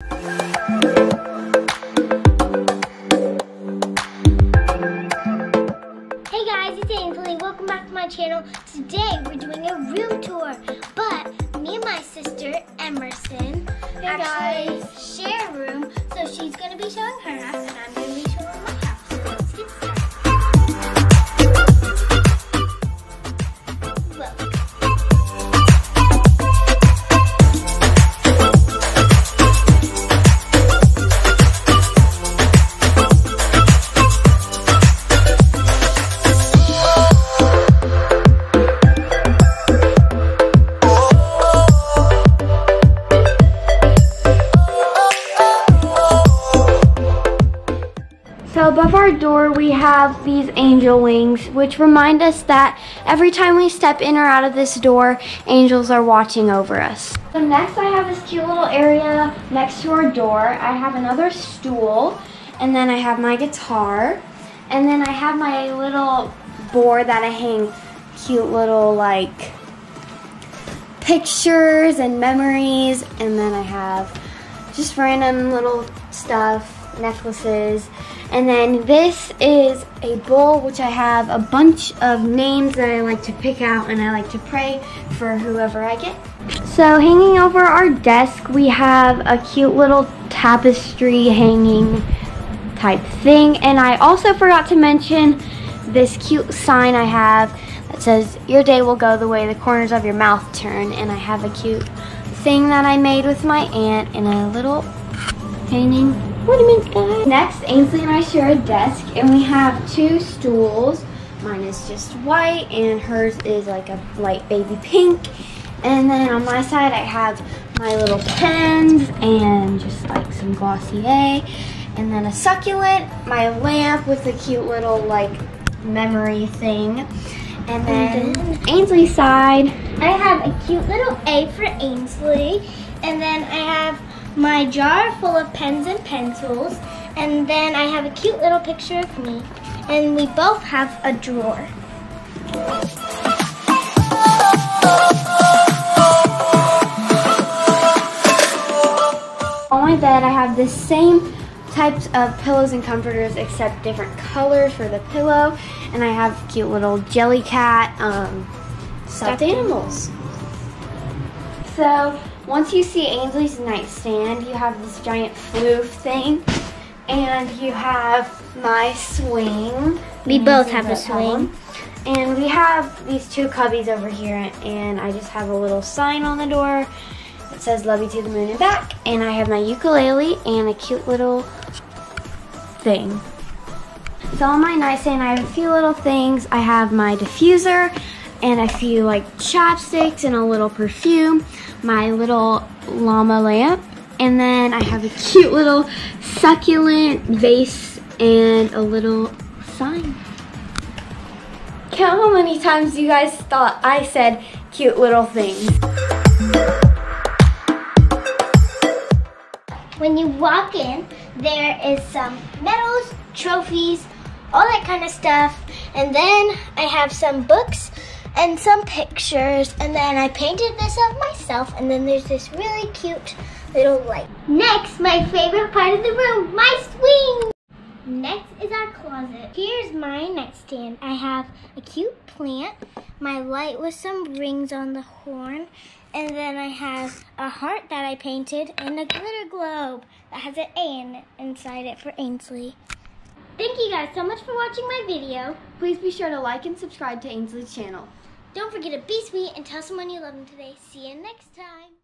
Hey guys, it's Ainsley. Welcome back to my channel. Today we're doing a room tour, but me and my sister Emerson actually share a room, So above our door we have these angel wings which remind us that every time we step in or out of this door, angels are watching over us. So next I have this cute little area next to our door. I have another stool and then I have my guitar and then I have my little board that I hang cute little like pictures and memories and then I have just random little stuff, necklaces. And then this is a bowl which I have a bunch of names that I like to pick out and I like to pray for whoever I get. So hanging over our desk we have a cute little tapestry hanging type thing. And I also forgot to mention this cute sign I have that says, Your day will go the way the corners of your mouth turn. And I have a cute thing that I made with my aunt in a little painting ornament guy. Next, Ainsley and I share a desk and we have two stools. Mine is just white and hers is like a light baby pink. And then on my side I have my little pens and just like some Glossier. And then a succulent, my lamp with a cute little like memory thing. And then Ainsley's side. I have a cute little A for Ainsley, and then I have my jar full of pens and pencils, and then I have a cute little picture of me, and we both have a drawer. On my bed, I have the same types of pillows and comforters except different colors for the pillow. And I have cute little Jellycat um, stuffed Stuffed animals. So once you see Ainsley's nightstand, you have this giant floof thing. And you have my swing. We both have a swing. And we have these two cubbies over here, and I just have a little sign on the door that says "Love you to the moon and back." And I have my ukulele and a cute little thing. So on my nightstand, I have a few little things. I have my diffuser and a few like chopsticks and a little perfume, my little llama lamp, and then I have a cute little succulent vase and a little sign. Count how many times you guys thought I said cute little things. When you walk in, there is some medals, trophies, all that kind of stuff. And then I have some books and some pictures. And then I painted this up myself. And then there's this really cute little light. Next, my favorite part of the room, my swing. Next is our closet. Here's my nightstand. I have a cute plant, my light with some rings on the horn, and then I have a heart that I painted and a glitter globe that has an A in it, inside it for Ainsley. Thank you guys so much for watching my video. Please be sure to like and subscribe to Ainsley's channel. Don't forget to be sweet and tell someone you love them today. See you next time.